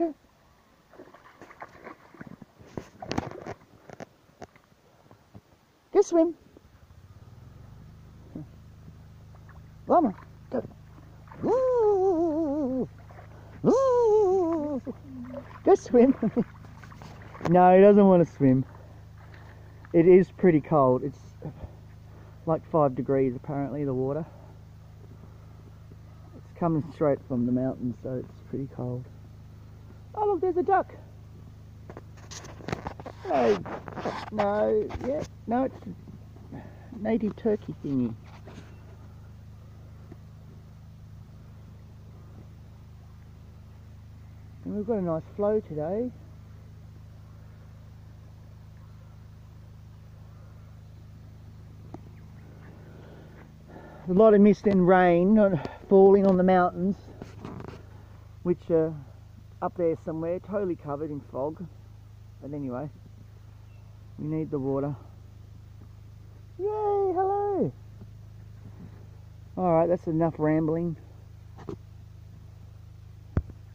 go. Swim. Llama, go. Woo! Woo! Go swim. no, he doesn't want to swim. It is pretty cold. It's like five degrees apparently, the water. It's coming straight from the mountains, so it's pretty cold. Oh look, there's a duck. Oh, no, yeah, no, it's a native turkey thingy. And we've got a nice flow today. a lot of mist and rain falling on the mountains, which are up there somewhere, totally covered in fog. But anyway, we need the water. Yay, hello! Alright, that's enough rambling.